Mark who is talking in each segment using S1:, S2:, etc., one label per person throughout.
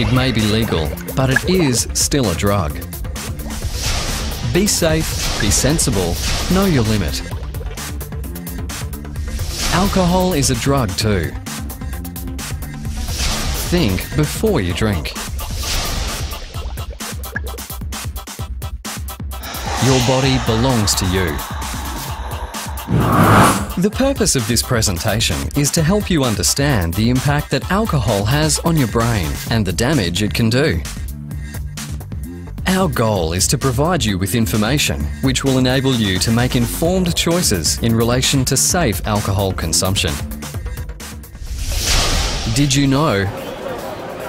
S1: It may be legal, but it is still a drug. Be safe, be sensible, know your limit. Alcohol is a drug too. Think before you drink. Your body belongs to you. The purpose of this presentation is to help you understand the impact that alcohol has on your brain and the damage it can do. Our goal is to provide you with information which will enable you to make informed choices in relation to safe alcohol consumption. Did you know?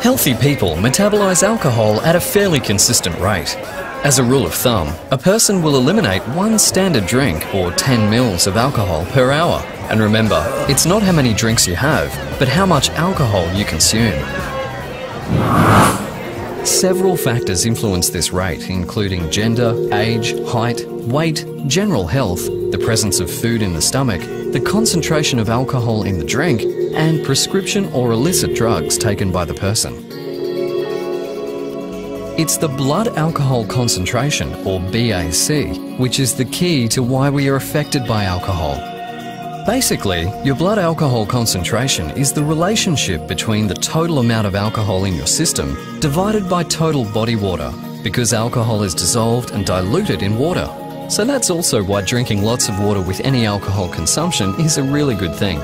S1: Healthy people metabolize alcohol at a fairly consistent rate. As a rule of thumb, a person will eliminate one standard drink or 10 mils of alcohol per hour. And remember, it's not how many drinks you have, but how much alcohol you consume. Several factors influence this rate, including gender, age, height, weight, general health, the presence of food in the stomach, the concentration of alcohol in the drink, and prescription or illicit drugs taken by the person. It's the blood alcohol concentration, or BAC, which is the key to why we are affected by alcohol. Basically, your blood alcohol concentration is the relationship between the total amount of alcohol in your system divided by total body water, because alcohol is dissolved and diluted in water. So that's also why drinking lots of water with any alcohol consumption is a really good thing.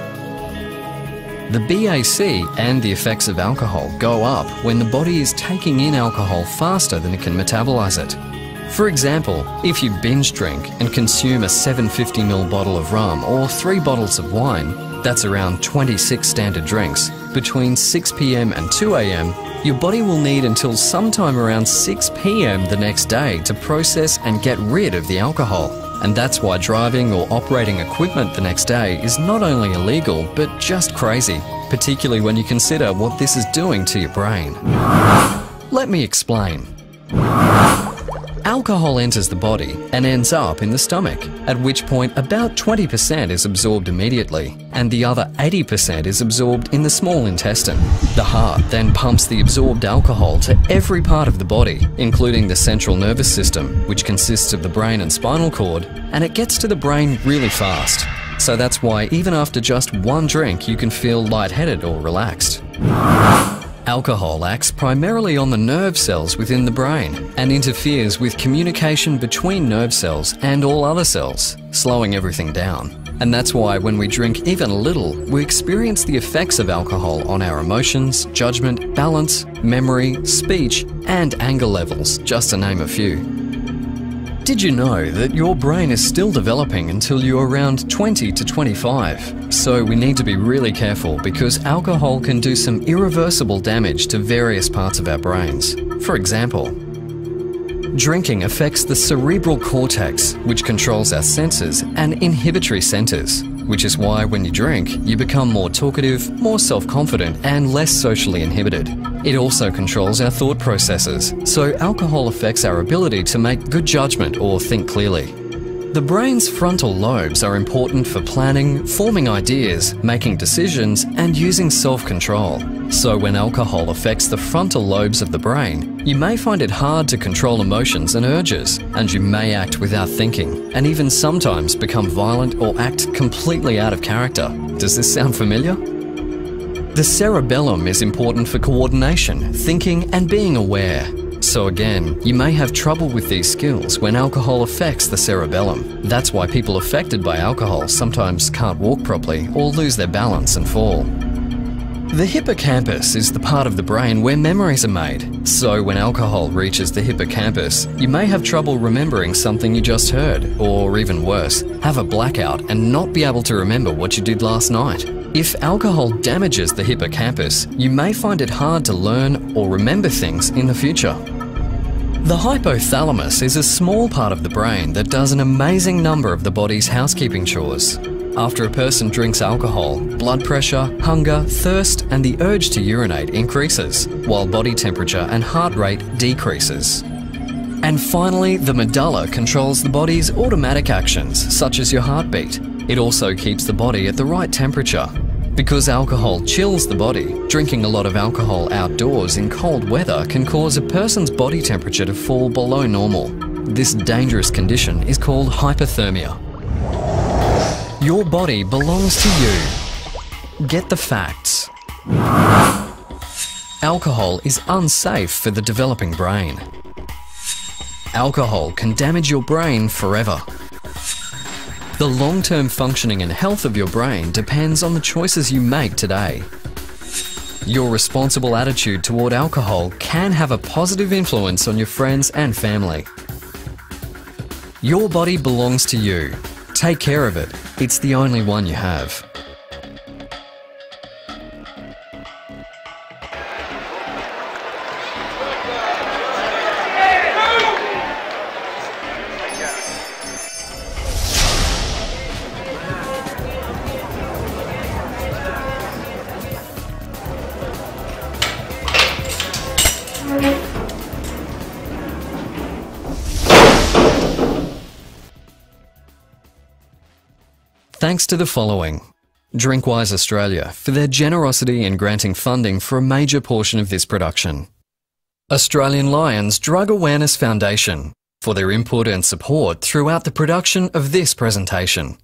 S1: The BAC and the effects of alcohol go up when the body is taking in alcohol faster than it can metabolize it. For example, if you binge drink and consume a 750ml bottle of rum or three bottles of wine, that's around 26 standard drinks, between 6pm and 2am, your body will need until sometime around 6pm the next day to process and get rid of the alcohol. And that's why driving or operating equipment the next day is not only illegal, but just crazy, particularly when you consider what this is doing to your brain. Let me explain. Alcohol enters the body and ends up in the stomach, at which point about 20% is absorbed immediately, and the other 80% is absorbed in the small intestine. The heart then pumps the absorbed alcohol to every part of the body, including the central nervous system, which consists of the brain and spinal cord, and it gets to the brain really fast. So that's why even after just one drink, you can feel lightheaded or relaxed. Alcohol acts primarily on the nerve cells within the brain and interferes with communication between nerve cells and all other cells, slowing everything down. And that's why when we drink even a little, we experience the effects of alcohol on our emotions, judgment, balance, memory, speech, and anger levels, just to name a few. Did you know that your brain is still developing until you're around 20 to 25? So we need to be really careful because alcohol can do some irreversible damage to various parts of our brains. For example, Drinking affects the cerebral cortex, which controls our senses, and inhibitory centers, which is why when you drink, you become more talkative, more self confident, and less socially inhibited. It also controls our thought processes, so alcohol affects our ability to make good judgment or think clearly. The brain's frontal lobes are important for planning, forming ideas, making decisions, and using self control. So, when alcohol affects the frontal lobes of the brain, you may find it hard to control emotions and urges, and you may act without thinking, and even sometimes become violent or act completely out of character. Does this sound familiar? The cerebellum is important for coordination, thinking, and being aware. So again, you may have trouble with these skills when alcohol affects the cerebellum. That's why people affected by alcohol sometimes can't walk properly or lose their balance and fall. The hippocampus is the part of the brain where memories are made. So when alcohol reaches the hippocampus, you may have trouble remembering something you just heard, or even worse, have a blackout and not be able to remember what you did last night. If alcohol damages the hippocampus, you may find it hard to learn or remember things in the future. The hypothalamus is a small part of the brain that does an amazing number of the body's housekeeping chores. After a person drinks alcohol, blood pressure, hunger, thirst, and the urge to urinate increases, while body temperature and heart rate decreases. And finally, the medulla controls the body's automatic actions, such as your heartbeat. It also keeps the body at the right temperature. Because alcohol chills the body, drinking a lot of alcohol outdoors in cold weather can cause a person's body temperature to fall below normal. This dangerous condition is called hypothermia. Your body belongs to you. Get the facts. Alcohol is unsafe for the developing brain. Alcohol can damage your brain forever. The long-term functioning and health of your brain depends on the choices you make today. Your responsible attitude toward alcohol can have a positive influence on your friends and family. Your body belongs to you. Take care of it. It's the only one you have. Thanks to the following Drinkwise Australia for their generosity in granting funding for a major portion of this production. Australian Lions Drug Awareness Foundation for their input and support throughout the production of this presentation.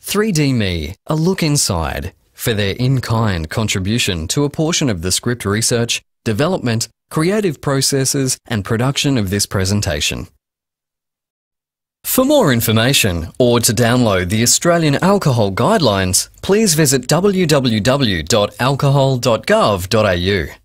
S1: 3D Me, A Look Inside, for their in-kind contribution to a portion of the script research, development, creative processes and production of this presentation. For more information or to download the Australian Alcohol Guidelines, please visit www.alcohol.gov.au.